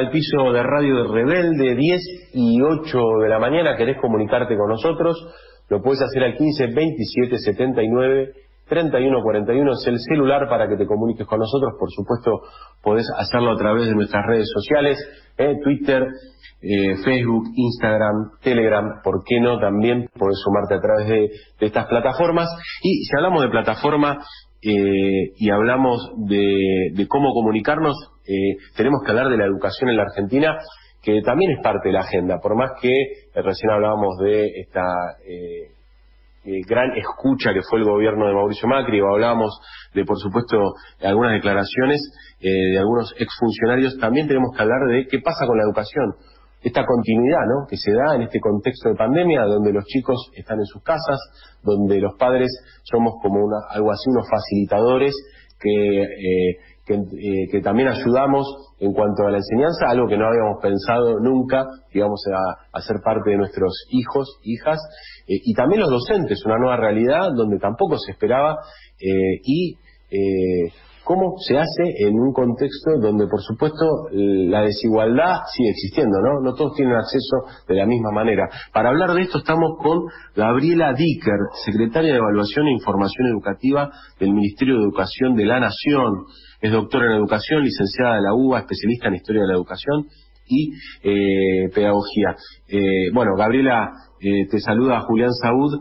al piso de Radio Rebelde, 10 y 8 de la mañana. ¿Querés comunicarte con nosotros? Lo puedes hacer al 15 27 79 31 41. Es el celular para que te comuniques con nosotros. Por supuesto, podés hacerlo a través de nuestras redes sociales, eh, Twitter, eh, Facebook, Instagram, Telegram. ¿Por qué no? También podés sumarte a través de, de estas plataformas. Y si hablamos de plataforma, eh, y hablamos de, cómo comunicarnos, eh, tenemos que hablar de la educación en la Argentina, que también es parte de la agenda, por más que eh, recién hablábamos de esta gran escucha que fue el gobierno de Mauricio Macri, o hablábamos de, por supuesto, algunas declaraciones de algunos exfuncionarios, también tenemos que hablar de qué pasa con la educación esta continuidad ¿no? que se da en este contexto de pandemia, donde los chicos están en sus casas, donde los padres somos como una, algo así, unos facilitadores que, eh, eh, también ayudamos en cuanto a la enseñanza, algo que no habíamos pensado nunca, que íbamos a, a ser parte de nuestros hijos, hijas, eh, y también los docentes, una nueva realidad donde tampoco se esperaba, y cómo se hace en un contexto donde, por supuesto, la desigualdad sigue existiendo, ¿no? No todos tienen acceso de la misma manera. Para hablar de esto estamos con Gabriela Dicker, secretaria de Evaluación e Información Educativa del Ministerio de Educación de la Nación. Es doctora en Educación, licenciada de la UBA, especialista en Historia de la Educación y eh, Pedagogía. Eh, bueno, Gabriela, eh, te saluda Julián Saúd,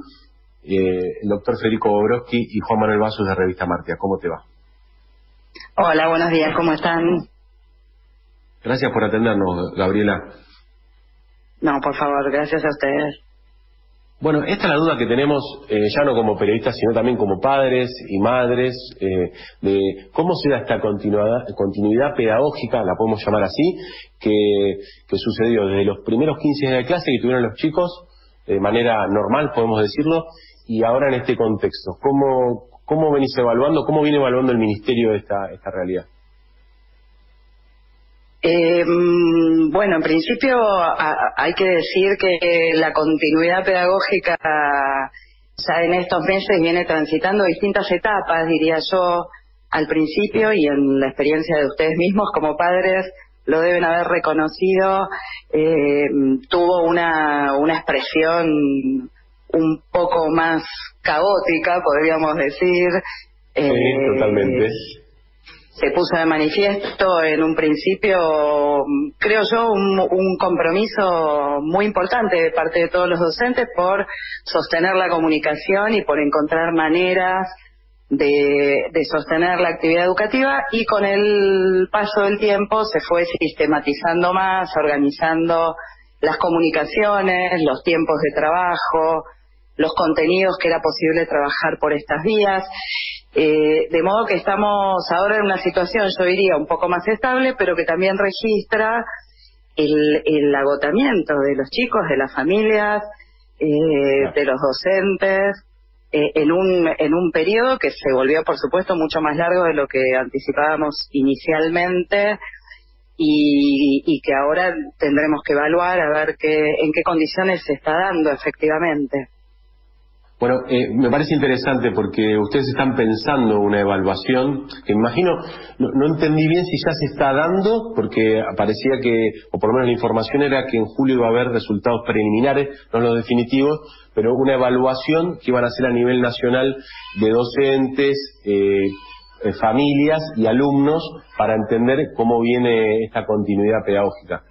el doctor Federico Bobrovsky y Juan Manuel Vasos de Revista Martia. ¿Cómo te va? Hola, buenos días, ¿cómo están? Gracias por atendernos, Gabriela. No, por favor, gracias a ustedes. Bueno, esta es la duda que tenemos, eh, ya no como periodistas, sino también como padres y madres, eh, de cómo se da esta continuidad, continuidad pedagógica, la podemos llamar así, que, que sucedió desde los primeros 15 días de clase que tuvieron los chicos, de manera normal, podemos decirlo, y ahora en este contexto. ¿Cómo, ¿Cómo venís evaluando, cómo viene evaluando el Ministerio esta, esta realidad? Eh, bueno, en principio hay que decir que la continuidad pedagógica ya en estos meses viene transitando distintas etapas, diría yo, al principio y en la experiencia de ustedes mismos como padres lo deben haber reconocido, eh, tuvo una, una expresión un poco más caótica, podríamos decir. Sí, eh, totalmente. Se puso de manifiesto en un principio, creo yo, un, compromiso muy importante de parte de todos los docentes por sostener la comunicación y por encontrar maneras de, de, sostener la actividad educativa y con el paso del tiempo se fue sistematizando más, organizando las comunicaciones, los tiempos de trabajo, los contenidos que era posible trabajar por estas vías. Eh, de modo que estamos ahora en una situación, yo diría, un poco más estable, pero que también registra el, agotamiento de los chicos, de las familias, eh, de los docentes, eh, en, un, en un periodo que se volvió, por supuesto, mucho más largo de lo que anticipábamos inicialmente. Y, y que ahora tendremos que evaluar a ver qué, en qué condiciones se está dando efectivamente. Bueno, eh, me parece interesante porque ustedes están pensando una evaluación que imagino, no, entendí bien si ya se está dando, porque parecía que, o por lo menos la información era que en julio iba a haber resultados preliminares, no los definitivos, pero una evaluación que iban a hacer a nivel nacional de docentes, eh, eh, familias y alumnos para entender cómo viene esta continuidad pedagógica.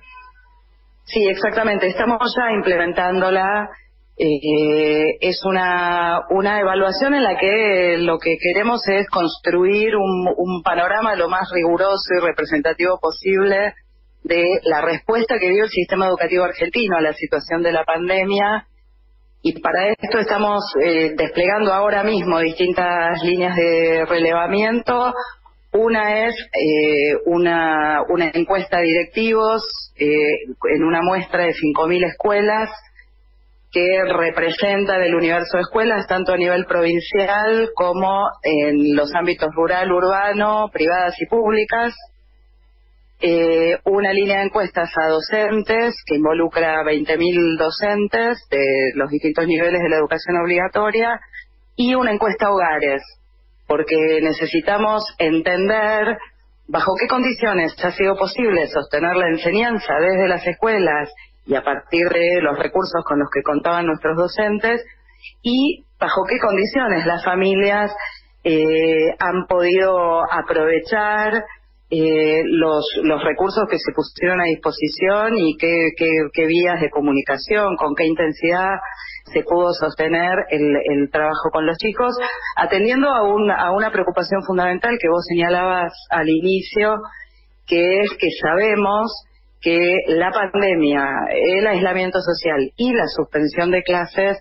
Sí, exactamente. Estamos ya implementándola eh, es una, una evaluación en la que lo que queremos es construir un, un panorama lo más riguroso y representativo posible de la respuesta que dio el sistema educativo argentino a la situación de la pandemia y para esto estamos eh, desplegando ahora mismo distintas líneas de relevamiento. Una es eh, una, una encuesta de directivos eh, en una muestra de 5.000 escuelas que representa del universo de escuelas, tanto a nivel provincial como en los ámbitos rural, urbano, privadas y públicas. Eh, una línea de encuestas a docentes que involucra 20.000 docentes de los distintos niveles de la educación obligatoria y una encuesta a hogares, porque necesitamos entender bajo qué condiciones ha sido posible sostener la enseñanza desde las escuelas y a partir de los recursos con los que contaban nuestros docentes y bajo qué condiciones las familias eh, han podido aprovechar eh, los, los recursos que se pusieron a disposición y qué, qué, vías de comunicación, con qué intensidad se pudo sostener el, el trabajo con los chicos, atendiendo a, un, a una preocupación fundamental que vos señalabas al inicio, que es que sabemos que la pandemia, el aislamiento social y la suspensión de clases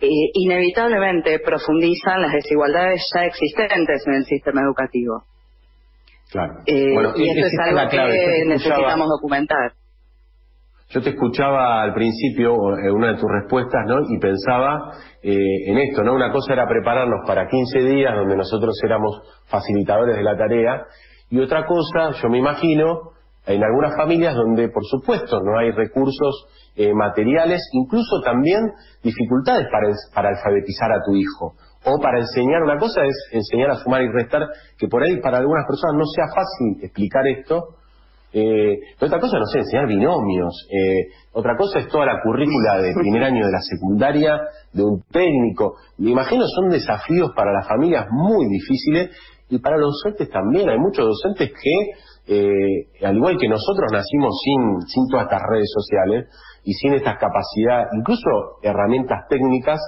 eh, inevitablemente profundizan las desigualdades ya existentes en el sistema educativo. Claro. Eh, y esto es algo que necesitamos documentar. Yo te escuchaba al principio, en una de tus respuestas, ¿no? Y pensaba eh, en esto, ¿no? Una cosa era prepararnos para 15 días, donde nosotros éramos facilitadores de la tarea, y otra cosa, yo me imagino, en algunas familias donde, por supuesto, no hay recursos eh, materiales, incluso también dificultades para, alfabetizar a tu hijo. O para enseñar, una cosa es enseñar a sumar y restar, que por ahí para algunas personas no sea fácil explicar esto, eh, otra cosa, no sé, enseñar binomios, eh, otra cosa es toda la currícula de primer año de la secundaria de un técnico, me imagino son desafíos para las familias muy difíciles y para los docentes también, hay muchos docentes que, eh, al igual que nosotros, nacimos sin, sin todas estas redes sociales y sin estas capacidades, incluso herramientas técnicas,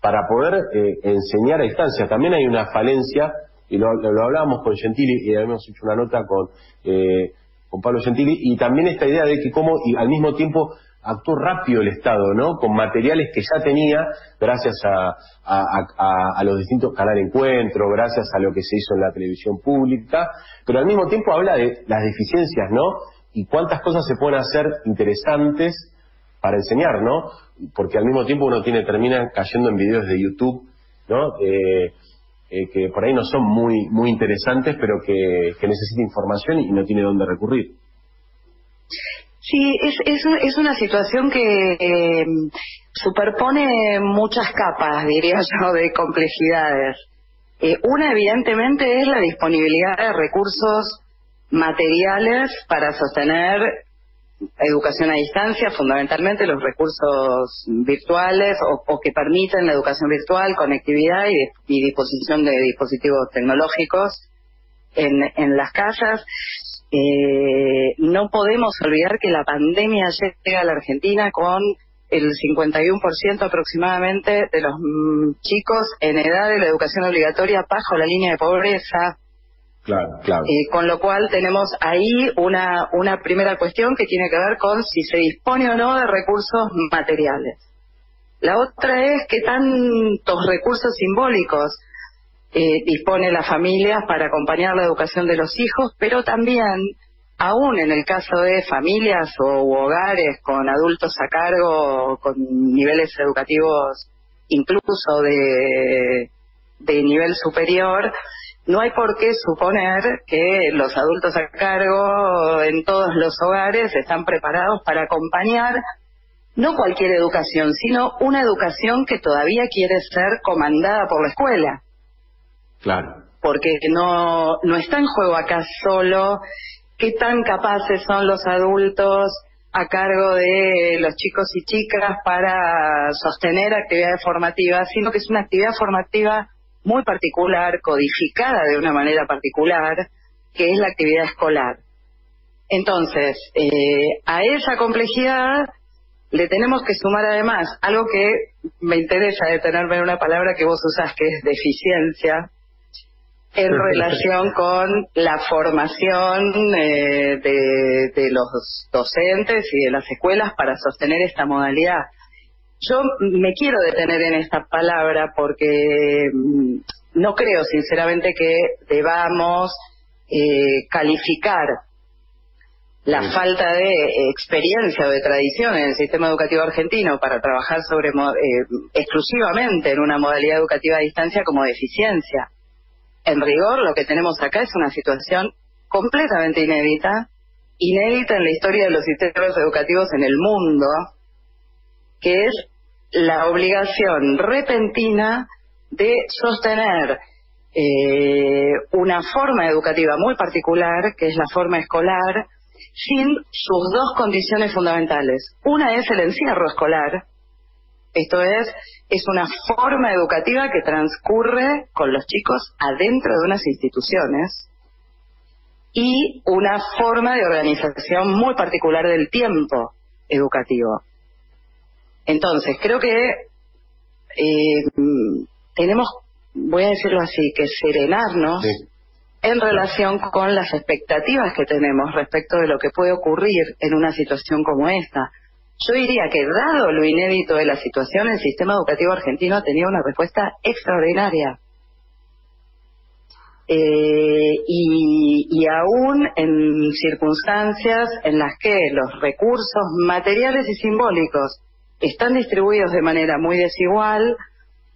para poder eh, enseñar a distancia. También hay una falencia, y lo, hablábamos con Gentili, y habíamos hecho una nota con, eh, con Pablo Gentili, y también esta idea de que cómo y al mismo tiempo actuó rápido el Estado, ¿no? Con materiales que ya tenía, gracias a, los distintos canales de encuentro, gracias a lo que se hizo en la televisión pública, pero al mismo tiempo habla de las deficiencias, ¿no? Y cuántas cosas se pueden hacer interesantes para enseñar, ¿no? Porque al mismo tiempo uno tiene termina cayendo en videos de YouTube, ¿no? Eh, eh, que por ahí no son muy muy interesantes, pero que, necesita información y no tiene dónde recurrir. Sí, es, es, es una situación que eh, superpone muchas capas, diría yo, de complejidades. una, evidentemente, es la disponibilidad de recursos materiales para sostener educación a distancia, fundamentalmente los recursos virtuales o, que permiten la educación virtual, conectividad y, disposición de dispositivos tecnológicos en, las casas. Eh, no podemos olvidar que la pandemia llega a la Argentina con el 51% aproximadamente de los mm, chicos en edad de la educación obligatoria bajo la línea de pobreza, Claro, claro. Eh, con lo cual tenemos ahí una, una primera cuestión que tiene que ver con si se dispone o no de recursos materiales. La otra es qué tantos recursos simbólicos eh, dispone la familia para acompañar la educación de los hijos, pero también, aún en el caso de familias o hogares con adultos a cargo, con niveles educativos incluso de nivel superior, no hay por qué suponer que los adultos a cargo en todos los hogares están preparados para acompañar no cualquier educación, sino una educación que todavía quiere ser comandada por la escuela. Claro. Porque no, no está en juego acá solo qué tan capaces son los adultos a cargo de los chicos y chicas para sostener actividades formativas, sino que es una actividad formativa muy particular, codificada de una manera particular, que es la actividad escolar. Entonces, eh, a esa complejidad le tenemos que sumar además algo que me interesa detenerme en una palabra que vos usás, que es deficiencia, en relación con la formación eh, de los docentes y de las escuelas para sostener esta modalidad. Yo me quiero detener en esta palabra porque mm, no creo sinceramente que debamos eh, calificar la falta de experiencia o de tradición en el sistema educativo argentino para trabajar sobre eh, exclusivamente en una modalidad educativa a distancia como deficiencia. En rigor, lo que tenemos acá es una situación completamente inédita, inédita en la historia de los sistemas educativos en el mundo, que es la obligación repentina de sostener eh, una forma educativa muy particular, que es la forma escolar, sin sus dos condiciones fundamentales. Una es el encierro escolar, esto es, es una forma educativa que transcurre con los chicos adentro de unas instituciones y una forma de organización muy particular del tiempo educativo. Entonces, creo que eh, tenemos, voy a decirlo así, que serenarnos en relación con las expectativas que tenemos respecto de lo que puede ocurrir en una situación como esta. Yo diría que, dado lo inédito de la situación, el sistema educativo argentino ha tenido una respuesta extraordinaria. Eh, y, y aún en circunstancias en las que los recursos materiales y simbólicos están distribuidos de manera muy desigual,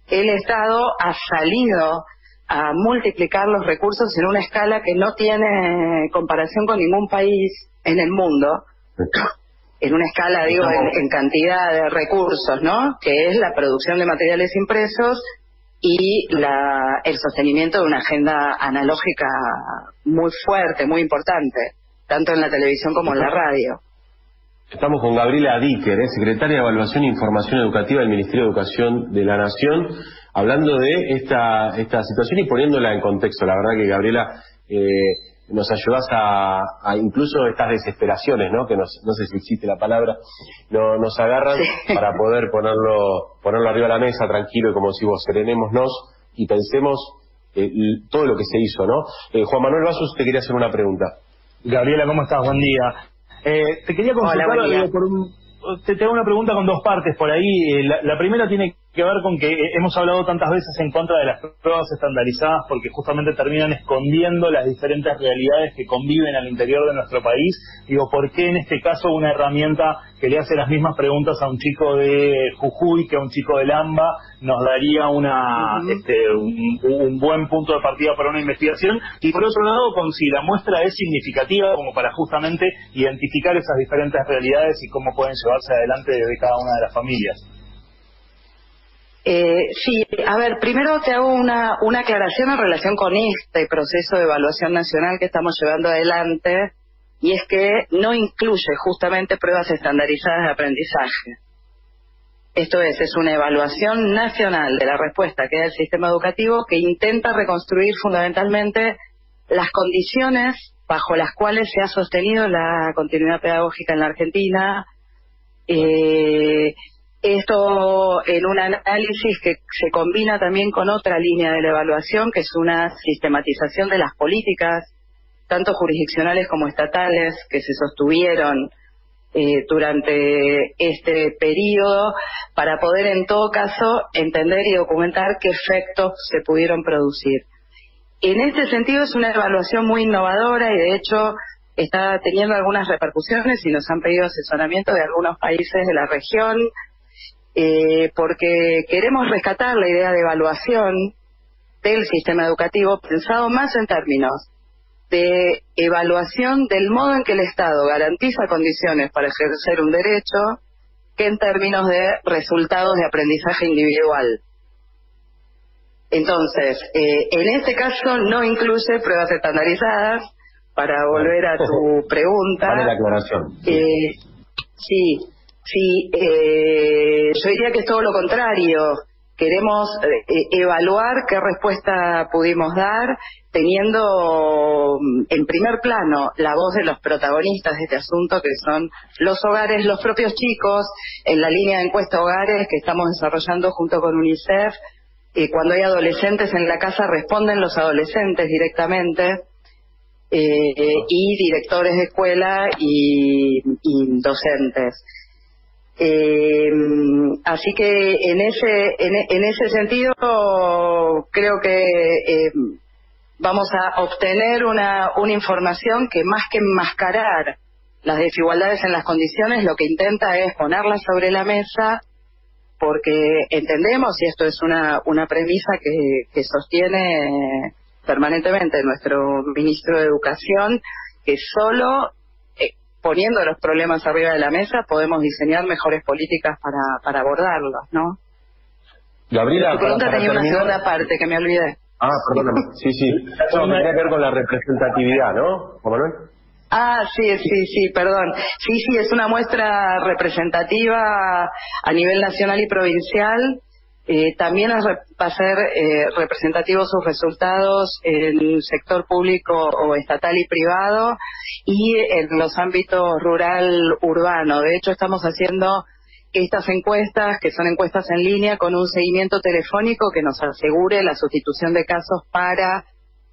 el Estado ha salido a multiplicar los recursos en una escala que no tiene comparación con ningún país en el mundo en una escala, digo, en, cantidad de recursos, ¿no? Que es la producción de materiales impresos y la, el sostenimiento de una agenda analógica muy fuerte, muy importante, tanto en la televisión como en la radio. Estamos con Gabriela Dicker, secretaria de Evaluación e Información Educativa del Ministerio de Educación de la Nación, hablando de esta, esta situación y poniéndola en contexto. La verdad que Gabriela eh, nos ayudas a, incluso estas desesperaciones, ¿no? Que no sé si existe la palabra, no, nos agarran para poder ponerlo, ponerlo arriba de la mesa tranquilo y como si vos serenémonos y pensemos eh, todo lo que se hizo, ¿no? Eh, Juan Manuel Vasos te quería hacer una pregunta. Gabriela, ¿cómo estás? Buen día. Eh, te quería consultar por un, te, tengo una pregunta con dos partes por ahí. Eh, la, primera tiene que ver con que hemos hablado tantas veces en contra de las pruebas estandarizadas porque justamente terminan escondiendo las diferentes realidades que conviven al interior de nuestro país. Digo, ¿por qué en este caso una herramienta que le hace las mismas preguntas a un chico de Jujuy que a un chico de Lamba nos daría una este, un, buen punto de partida para una investigación? Y por otro lado, con si la muestra es significativa como para justamente identificar esas diferentes realidades y cómo pueden llevarse adelante desde cada una de las familias. Eh, sí, a ver, primero te hago una, una aclaración en relación con este proceso de evaluación nacional que estamos llevando adelante, y es que no incluye justamente pruebas estandarizadas de aprendizaje. Esto es, es una evaluación nacional de la respuesta que da el sistema educativo que intenta reconstruir fundamentalmente las condiciones bajo las cuales se ha sostenido la continuidad pedagógica en la Argentina, eh, esto en un análisis que se combina también con otra línea de la evaluación, que es una sistematización de las políticas, tanto jurisdiccionales como estatales, que se sostuvieron eh, durante este periodo, para poder en todo caso entender y documentar qué efectos se pudieron producir. En este sentido es una evaluación muy innovadora y de hecho está teniendo algunas repercusiones y nos han pedido asesoramiento de algunos países de la región eh, porque queremos rescatar la idea de evaluación del sistema educativo pensado más en términos de evaluación del modo en que el Estado garantiza condiciones para ejercer un derecho que en términos de resultados de aprendizaje individual. Entonces, eh, en este caso no incluye pruebas estandarizadas, para volver a tu pregunta. Vale la aclaración. Eh, sí, Sí, eh, yo diría que es todo lo contrario. Queremos eh, evaluar qué respuesta pudimos dar teniendo mm, en primer plano la voz de los protagonistas de este asunto, que son los hogares, los propios chicos, en la línea de encuesta hogares que estamos desarrollando junto con UNICEF. Eh, cuando hay adolescentes en la casa responden los adolescentes directamente. y directores de escuela y docentes. Eh, así que en ese, en, ese sentido creo que eh, vamos a obtener una, una información que más que enmascarar las desigualdades en las condiciones, lo que intenta es ponerlas sobre la mesa porque entendemos, y esto es una, una premisa que, que sostiene permanentemente nuestro ministro de Educación, que solo poniendo los problemas arriba de la mesa, podemos diseñar mejores políticas para, para abordarlos, ¿no? Gabriela, tu pregunta tenía una segunda parte que me olvidé. Ah, perdóname. Sí, sí. Eso tiene que ver con la representatividad, ¿no, Juan Manuel? Ah, sí, sí, sí, perdón. Sí, sí, es una muestra representativa a nivel nacional y provincial. Eh, también va a ser eh, representativo sus resultados en el sector público o estatal y privado y en los ámbitos rural urbano. De hecho, estamos haciendo estas encuestas, que son encuestas en línea, con un seguimiento telefónico que nos asegure la sustitución de casos para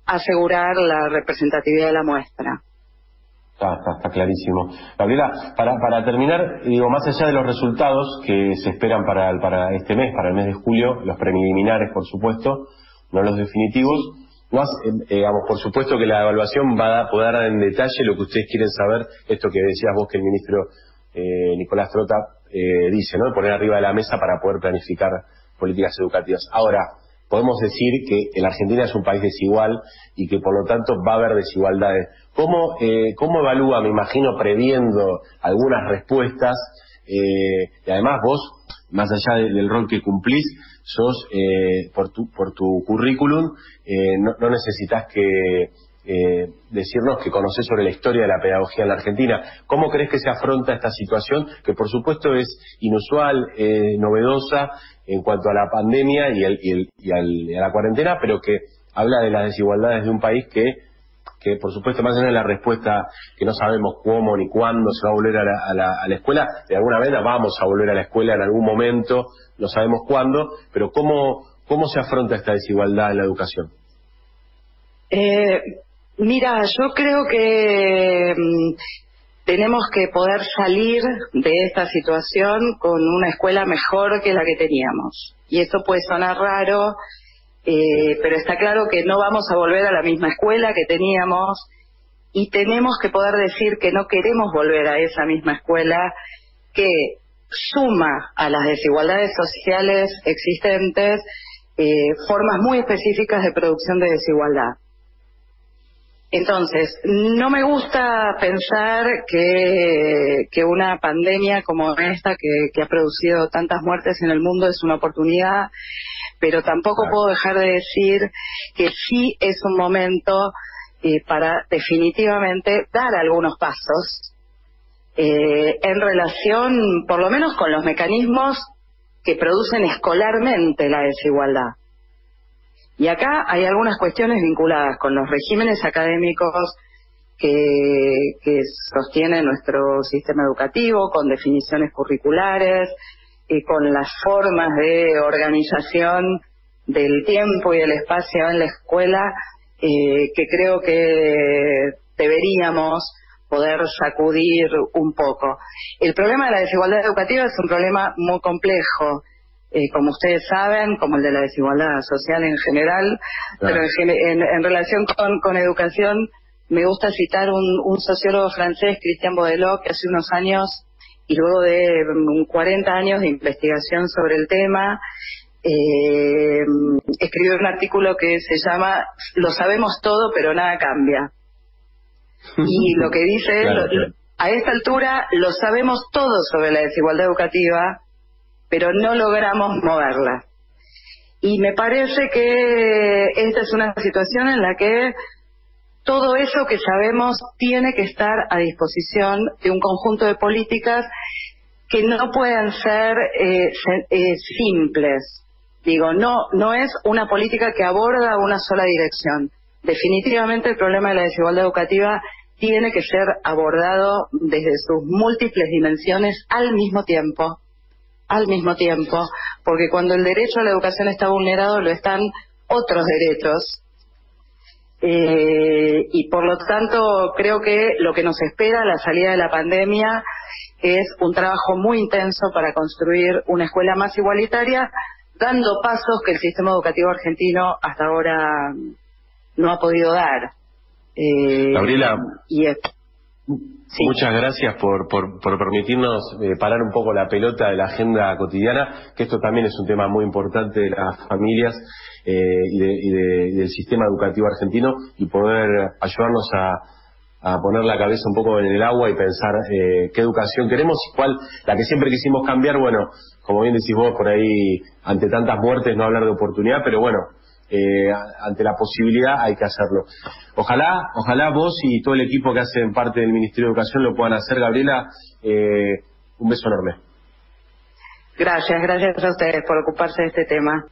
asegurar la representatividad de la muestra. Está, está, clarísimo. Gabriela, para, para terminar, digo, más allá de los resultados que se esperan para, para este mes, para el mes de julio, los preliminares, por supuesto, no los definitivos, más, eh, digamos, por supuesto que la evaluación va a poder dar en detalle lo que ustedes quieren saber, esto que decías vos que el ministro eh, Nicolás Trota eh, dice, ¿no? Poner arriba de la mesa para poder planificar políticas educativas. Ahora, podemos decir que la Argentina es un país desigual y que por lo tanto va a haber desigualdades. ¿Cómo, eh, cómo evalúa, me imagino, previendo algunas respuestas? Eh, y además vos, más allá del rol que cumplís, sos, eh, por, tu, por tu currículum, eh, no, no necesitas que eh, decirnos que conoces sobre la historia de la pedagogía en la Argentina. ¿Cómo crees que se afronta esta situación, que por supuesto es inusual, eh, novedosa en cuanto a la pandemia y, a la cuarentena, pero que habla de las desigualdades de un país que, por supuesto, más allá de la respuesta que no sabemos cómo ni cuándo se va a volver a la, escuela, de alguna manera vamos a volver a la escuela en algún momento, no sabemos cuándo, pero ¿cómo, cómo se afronta esta desigualdad en la educación? Eh, Mira, yo creo que mm, tenemos que poder salir de esta situación con una escuela mejor que la que teníamos. Y esto puede sonar raro, eh, pero está claro que no vamos a volver a la misma escuela que teníamos y tenemos que poder decir que no queremos volver a esa misma escuela que suma a las desigualdades sociales existentes eh, formas muy específicas de producción de desigualdad. Entonces, no me gusta pensar que, que una pandemia como esta, que, ha producido tantas muertes en el mundo, es una oportunidad, pero tampoco puedo dejar de decir que sí es un momento eh, para definitivamente dar algunos pasos eh, en relación, por lo menos, con los mecanismos que producen escolarmente la desigualdad. Y acá hay algunas cuestiones vinculadas con los regímenes académicos que, sostiene nuestro sistema educativo, con definiciones curriculares, y con las formas de organización del tiempo y del espacio en la escuela, eh, que creo que deberíamos poder sacudir un poco. El problema de la desigualdad educativa es un problema muy complejo eh, como ustedes saben, como el de la desigualdad social en general, pero en, relación con, educación, me gusta citar un, sociólogo francés, Christian Baudelot, que hace unos años, y luego de 40 um, años de investigación sobre el tema, eh, escribió un artículo que se llama Lo sabemos todo, pero nada cambia. Y lo que dice es, a esta altura lo sabemos todo sobre la desigualdad educativa, pero no logramos moverla. Y me parece que esta es una situación en la que todo eso que sabemos tiene que estar a disposición de un conjunto de políticas que no pueden ser eh, eh, simples. Digo, no, no es una política que aborda una sola dirección. Definitivamente el problema de la desigualdad educativa tiene que ser abordado desde sus múltiples dimensiones al mismo tiempo al mismo tiempo, porque cuando el derecho a la educación está vulnerado lo están otros derechos. Eh, y por lo tanto creo que lo que nos espera la salida de la pandemia es un trabajo muy intenso para construir una escuela más igualitaria, dando pasos que el sistema educativo argentino hasta ahora no ha podido dar. Eh, Gabriela, y Muchas gracias por, por, permitirnos eh, parar un poco la pelota de la agenda cotidiana, que esto también es un tema muy importante de las familias eh, y, del sistema educativo argentino y poder ayudarnos a, a, poner la cabeza un poco en el agua y pensar eh, qué educación queremos y cuál, la que siempre quisimos cambiar, bueno, como bien decís vos por ahí, ante tantas muertes no hablar de oportunidad, pero bueno, eh, ante la posibilidad hay que hacerlo. Ojalá, ojalá vos y todo el equipo que hacen parte del Ministerio de Educación lo puedan hacer, Gabriela. Eh, un beso enorme. Gracias, gracias a ustedes por ocuparse de este tema.